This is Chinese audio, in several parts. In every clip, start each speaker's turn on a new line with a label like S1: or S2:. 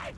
S1: Hey!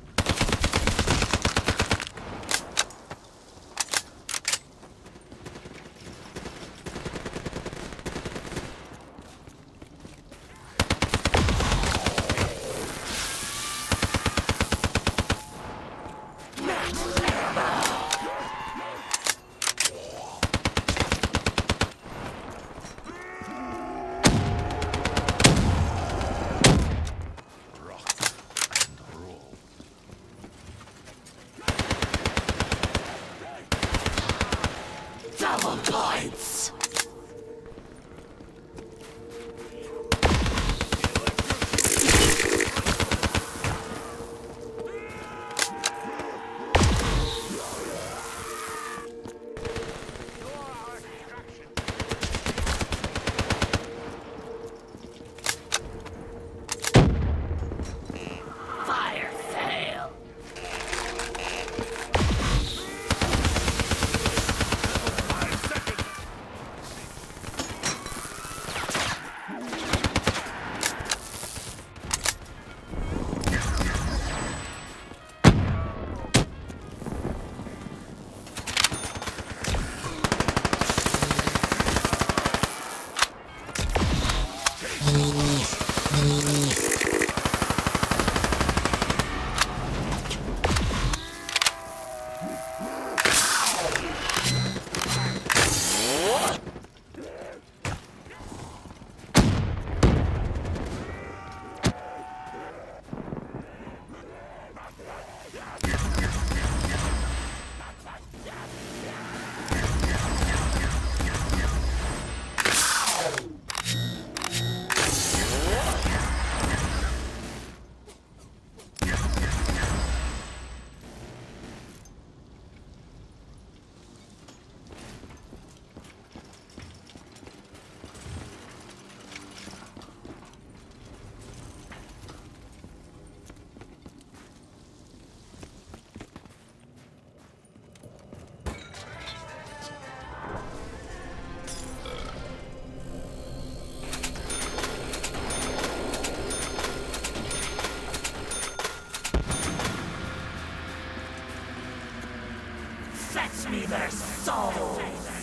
S2: 走。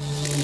S3: Yeah.